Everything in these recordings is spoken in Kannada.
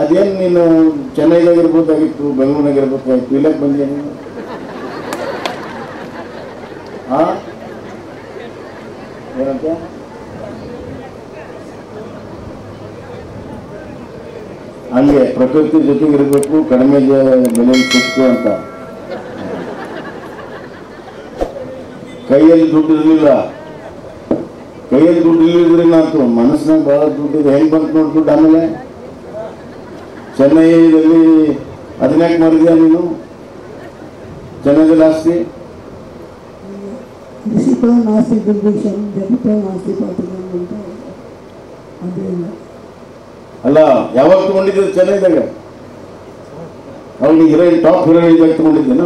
ಅದೇನು ನೀನು ಚೆನ್ನೈದಾಗಿರ್ಬೋದಾಗಿತ್ತು ಬೆಂಗಳೂರಿನಾಗಿರ್ಬೇಕಾಗಿತ್ತು ಇಲ್ಲಕ್ಕೆ ಬಂದಿಯ ನೀನು? ಹಾ ಏನಂತ? ಹಂಗೆ, ಪ್ರಕೃತಿ ಜೊತೆಗೆ ಇರಬೇಕು, ಕಡಿಮೆ ಬೆಲೆಯಲ್ಲಿ ಸಿಕ್ತು ಅಂತ. ಕೈಯಲ್ಲಿ ದುಡ್ಡು ಇರಲಿಲ್ಲ. ಕೈಯಲ್ಲಿ ದುಡ್ಡು ಇಲ್ಲಿದ್ರೆ ನಾನು ಮನಸ್ಸಿನಾಗ ಬಹಳ ದುಡ್ಡು ಹೆಂಗ್ ಹೆಂಗೆ ಬಂತು ನೋಡಿ ದುಡ್ಡು ಆಮೇಲೆ? ಚೆನ್ನೈದಲ್ಲಿ ಹದಿನಾಲ್ಕು ಮಾಡಿದ್ಯಾ ನೀನು? ಚೆನ್ನೈದಲ್ಲಿ ಆಸ್ತಿ ಕೃಷಿಕೋ ನಾಸ್ತಿ ದುರ್ಭಿಕ್ಷಂ ಜಪಿತೋ ನಾಸ್ತಿ ಪಾತಕಂ ಅಂತ ಅದೇನು ಅಲ್ಲ ಯಾವಾಗ ತಗೊಂಡಿದ್ದೆ ಚೆನ್ನೈದಾಗ? ಅವಾಗ ನೀ ಹೀರೋಯಿನ್ ಟಾಪ್ ಹೀರೋಯಿನ್ ತಗೊಂಡಿದ್ದೀನ?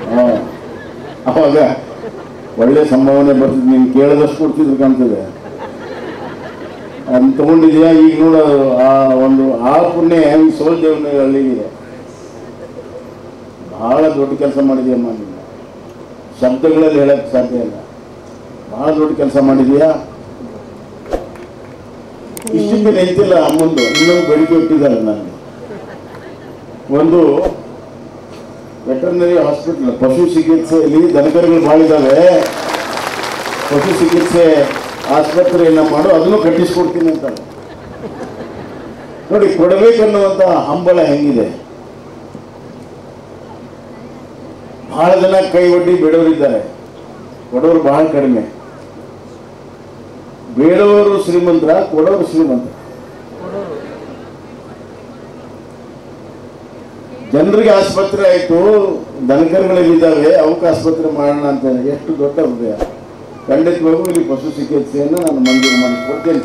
ತಗೊಂಡಿದ್ದೇನು ಅವಾಗ ಒಳ್ಳೆ ಸಂಭಾವನೆ ಬರ್ತಿದ್ ನೀನು ಕೇಳಿದಷ್ಟು ಕೊಡ್ತಿದ್ರು ಕಾಣ್ತದೆ. ಅದನ್ನ ತಗೊಂಡಿದ್ಯಾ? ಈಗ ನೋಡ ಆ ಆ ಪುಣ್ಯ ಈ ಸೋಲ್ದೇವನ ಹಳ್ಳಿಗಿದೆ ಬಹಳ ದೊಡ್ಡ ಕೆಲಸ ಮಾಡಿದ್ಯಮ್ಮ ನೀನು? ಶಬ್ದಗಳಲ್ಲಿ ಹೇಳಕ್ ಸಾಧ್ಯ ಇಲ್ಲ. ಬಹಳ ದೊಡ್ಡ ಕೆಲಸ ಮಾಡಿದೀಯಾ? ಇಷ್ಟಕ್ಕೆ ನಿಂತಿಲ್ಲ ಅಮ್ಮಂದು. ಇನ್ನೊಂದು ಬೇಡಿಕೆ ಇಟ್ಟಿದ್ದಾರೆ ನನಗೆ. ಒಂದು ವೆಟರ್ನರಿ ಹಾಸ್ಪಿಟಲ್, ಪಶು ಚಿಕಿತ್ಸೆಯಲ್ಲಿ ದನಕರುಗಳು ಭಾಳ ಇದ್ದಾವೆ ಪಶು ಚಿಕಿತ್ಸೆ ಆಸ್ಪತ್ರೆಯನ್ನ ಮಾಡು, ಅದನ್ನು ಕಟ್ಟಿಸ್ಕೊಡ್ತೀನಿ ಅಂತ ನೋಡಿ ಕೊಡಬೇಕನ್ನುವಂತ ಹಂಬಲ ಹೆಂಗಿದೆ? ಬಹಳ ಜನ ಕೈ ಒಡ್ಡಿ ಬೇಡವರಿದ್ದಾರೆ. ಕೊಡೋರು ಬಹಳ ಕಡಿಮೆ. ಬೇಡವರು ಶ್ರೀಮಂತರ, ಕೊಡೋರು ಶ್ರೀಮಂತ ಜನರಿಗೆ ಆಸ್ಪತ್ರೆ ಆಯ್ತು ದನಕರುಗಳಿದ್ದಾವೆ ಅವಕ್ಕೆ ಆಸ್ಪತ್ರೆ ಮಾಡೋಣ ಅಂತ ಎಷ್ಟು ದೊಡ್ಡ ಹೃದಯ. ಖಂಡಿತವಾಗೂ ಇಲ್ಲಿ ಪಶು ಚಿಕಿತ್ಸೆಯನ್ನು ನಾನು ಮಂಜೂರು ಮಾಡಿಕೊಡ್ತೀನಿ